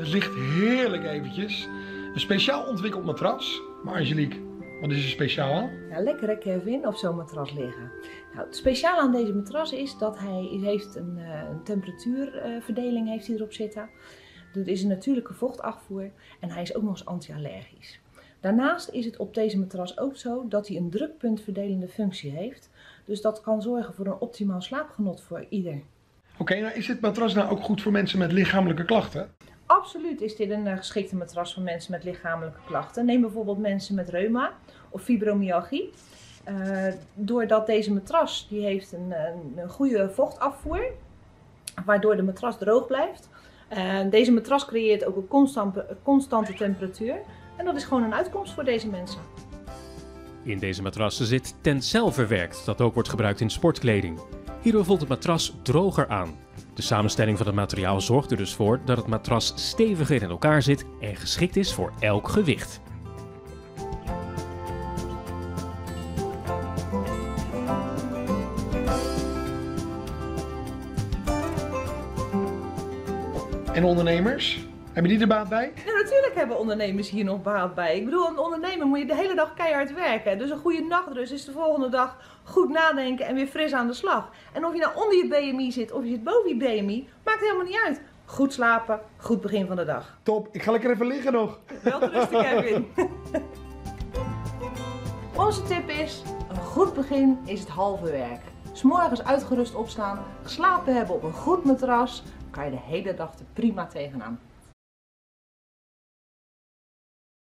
ligt heerlijk eventjes. Een speciaal ontwikkeld matras. Maar Angelique, wat is er speciaal aan? Ja, lekker Kevin, op zo'n matras liggen. Nou, het speciaal aan deze matras is dat hij heeft een, eh, een temperatuurverdeling heeft hij erop zitten. Dat is een natuurlijke vochtafvoer en hij is ook nog eens anti-allergisch. Daarnaast is het op deze matras ook zo dat hij een drukpuntverdelende functie heeft. Dus dat kan zorgen voor een optimaal slaapgenot voor ieder. Oké, nou is dit matras nou ook goed voor mensen met lichamelijke klachten? Absoluut is dit een eh, geschikte matras voor mensen met lichamelijke klachten. Neem bijvoorbeeld mensen met reuma of fibromyalgie. Uh, doordat deze matras die heeft een, een, een goede vochtafvoer, waardoor de matras droog blijft. Uh, deze matras creëert ook een constante, constante temperatuur. En dat is gewoon een uitkomst voor deze mensen. In deze matrassen zit Tencel verwerkt, dat ook wordt gebruikt in sportkleding. Hierdoor voelt het matras droger aan. De samenstelling van het materiaal zorgt er dus voor dat het matras steviger in elkaar zit en geschikt is voor elk gewicht. En ondernemers? Hebben die er baat bij? Ja, natuurlijk hebben ondernemers hier nog baat bij. Ik bedoel, een ondernemer moet je de hele dag keihard werken. Dus een goede nachtrust is de volgende dag goed nadenken en weer fris aan de slag. En of je nou onder je BMI zit of je zit boven je BMI, maakt helemaal niet uit. Goed slapen, goed begin van de dag. Top, ik ga lekker even liggen nog. Wel rustig, Kevin. Onze tip is, een goed begin is het halve werk. S'morgens uitgerust opstaan, geslapen hebben op een goed matras, kan je de hele dag er prima tegenaan.